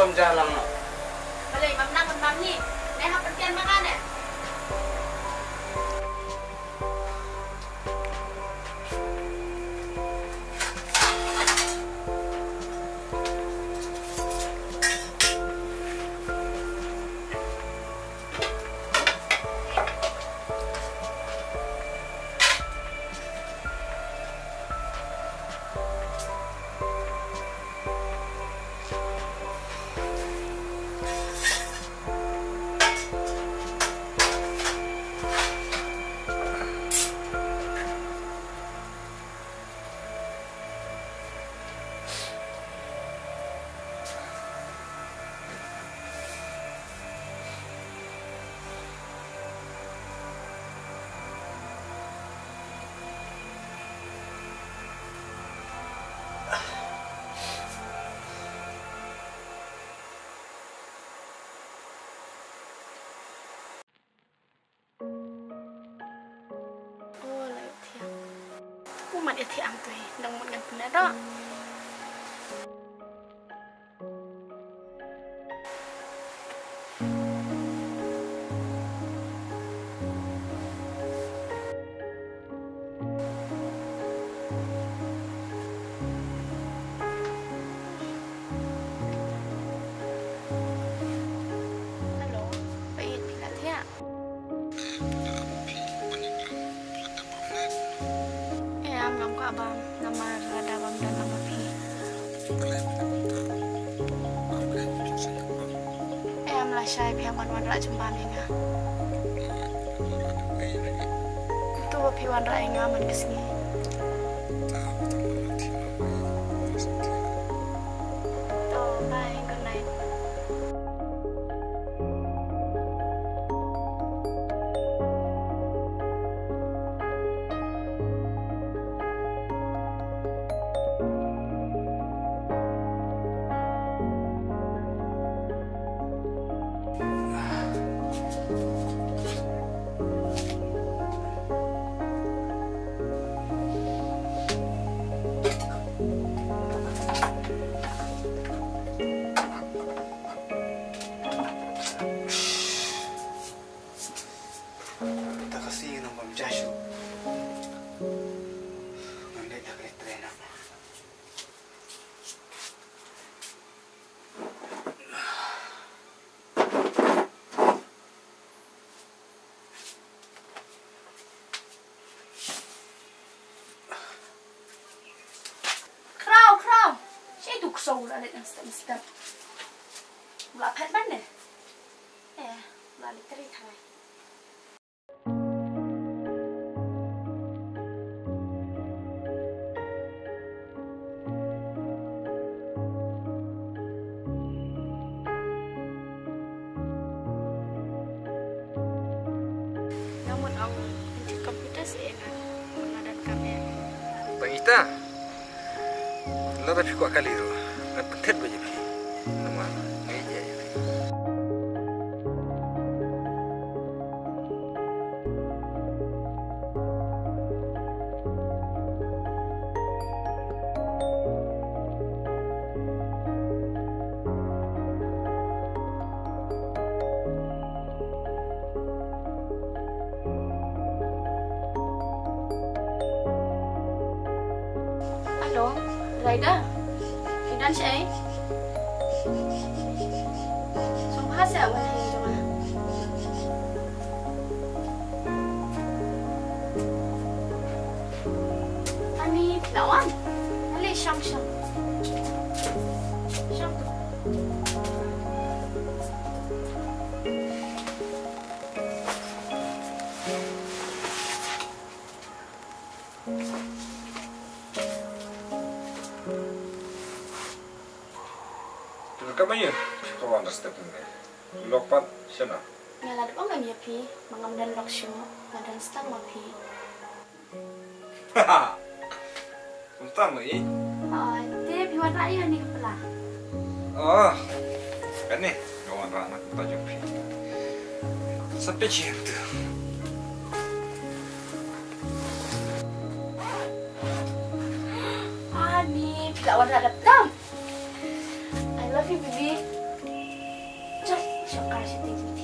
Pam jalan. Balik, mam nak mam ni. Dah hap pertian makan eh. មកអធិអង្គទៅនឹងមុននឹងណារ៉ា abam nama rada abam dan nama pi. Eh, am la shai pi wan wan ra jumpa ni nga. Tu pi wan ra nga man kesni. Saya tu kesau lah lihat yang step-step. Mula pet mana? Eh, mula literi thai. Namun ang di komputer sih enak. Mengadat kamera. Bang Ita. Lo tapi kuat kali tu. thích bây giờ đúng không nghĩ Alo, đây đó anh chị. Xong hết sao bên này rồi mà Anh đi đổ anh. Anh đi xong xong. Xong. Thank you. Kau anda step ni. Lokpat sana. Ngala da bang ya pi, mangam dan laksyo, ngadan stang ma pi. Entah mai. Ah, te pi wan raya ni kepala. Oh. Kan ni. Kau anda nak tajuk pi. Sampai jam tu. Ah, ni, pila wan rada tam. 手首ねちょっとしょっからしていて